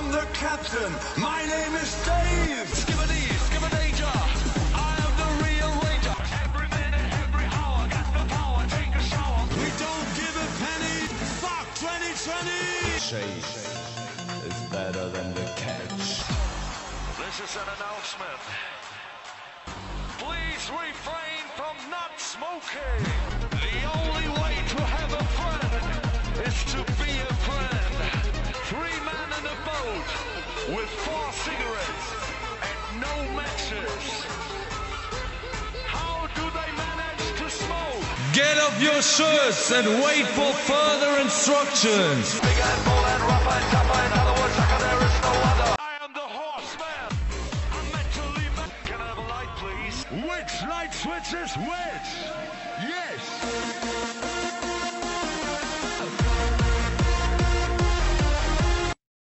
am the captain. My name is Dave. Skibbity, skibbidanger. I am the real ranger. Every minute, every hour, got the power, take a shower. We don't give a penny. Fuck 2020. Chase is better than the catch. This is an announcement. Please refrain from not smoking. The with four cigarettes and no matches. How do they manage to smoke? Get off your shirts and wait for further instructions. Big and bull and rough and tough, in other words, there is no other. I am the horseman. I'm mentally ma- Can I have a light, please? Which light switch is which?